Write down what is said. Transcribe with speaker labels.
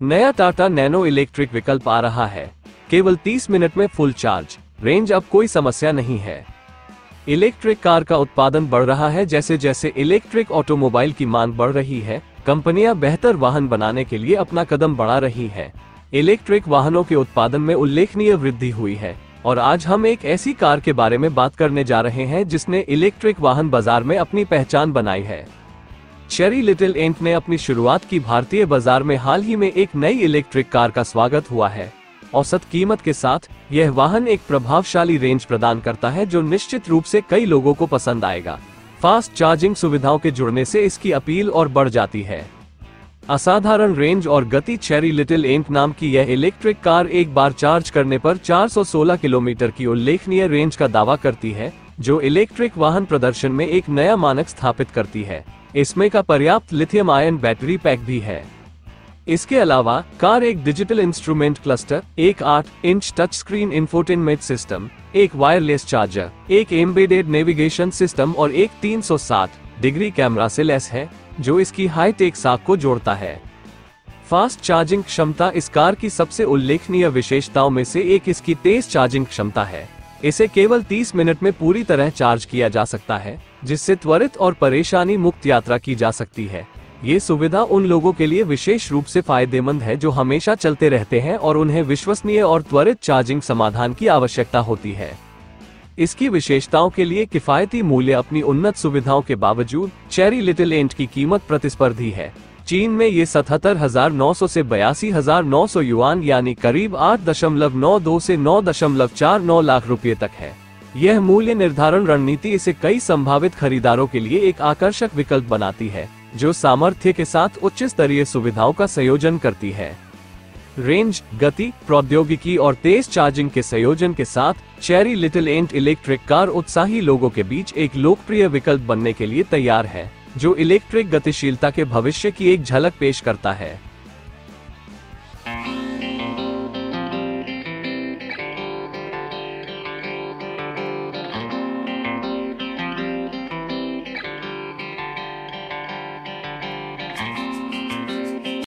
Speaker 1: नया Tata nano electric विकल्प आ रहा है। केवल 30 मिनट में फुल चार्ज। रेंज अब कोई समस्या नहीं है। इलेक्ट्रिक कार का उत्पादन बढ़ रहा है, जैसे जैसे इलेक्ट्रिक ऑटोमोबाइल की मांग बढ़ रही है, कंपनियाँ बेहतर वाहन बनाने के लिए अपना कदम बढ़ा रही है। इलेक्ट्रिक वाहनों के उत्पादन में उल्लेखनीय वृद्धि हुई है, और आज हम एक ऐसी कार के बारे में बात करने जा रहे हैं जिसने इलेक्ट्रिक वाहन बाज़ार में अपनी पहचान बनाई है। चेरी लिटिल एंट ने अपनी शुरुआत की भारतीय बाज़ार में हाल ही में एक नई इलेक्ट्रिक कार का स्वागत हुआ है। औसत कीमत के साथ, यह वाहन एक प्रभावशाली रेंज प्रदान करता है जो निश्चित रूप से कई लोगों को पसंद आएगा। फास्ट चार्जिंग सुविधाओं के जुड़ने से इसकी अपील और बढ़ जाती है। असाधारण रेंज और गति चेरी लिटिल एंट नाम की यह इलेक्ट्रिक कार एक बार चार्ज करने पर 416 किलोमीटर की उल्लेखनीय रेंज का दावा करती है जो इलेक्ट्रिक वाहन प्रदर्शन में एक नया मानक स्थापित करती है। इसमें का पर्याप्त लिथियम आयन बैटरी पैक भी है। इसके अलावा, कार एक डिजिटल इंस्ट्रूमेंट क्लस्टर एक आठ inch touch screen infotainment system एक वायरलेस चार्जर एक एम्बेडेड नेविगेशन सिस्टम और एक 360 डिग्री कैमरा से लेस है, जो इसकी हाईटेक साख को जोड़ता है। फास्ट चार्जिंग क्षमता इस कार की सबसे उल्लेखनीय विशेषताओं में से एक इसकी तेज चार्जिंग क्षमता है। इसे केवल 30 मिनट में पूरी तरह चार्ज किया जा सकता है, जिससे त्वरित और परेशानी मुक्त यात्रा की जा सकती है। ये सुविधा उन लोगों के लिए विशेष रूप से फ़ायदेमंद है जो हमेशा चलते रहते हैं और उन्हें विश्वसनीय और त्वरित चार्जिंग समाधान की आवश्यकता होती है। इसकी विशेषताओं के लिए किफायती मूल्य अपनी उन्नत सुविधाओं के बावजूद, चेरी लिटिल एंट की कीमत प्रतिस्पर्धी है। चीन में ये सतहत्तर हज़ार नौ सौ से बयासी हज़ार नौ सौ युआन यानी करीब आठ दशमलव नौ दो से नौ दशमलव चार नौ लाख रुपए तक है। यह मूल्य निर्धारण रणनीति इसे कई संभावित खरीदारों के लिए एक आकर्षक विकल्प बनाती है, जो सामर्थ्य के साथ उच्च स्तरीय सुविधाओं का संयोजन करती है। रेंज, गति, प्रौद्योगिकी और तेज चार्जिंग के संयोजन के साथ cherry little ant electric car उत्साही लोगों के बीच एक लोकप्रिय विकल्प बनने के लिए तैयार है। जो इलेक्ट्रिक गतिशीलता के भविष्य की एक झलक पेश करता है।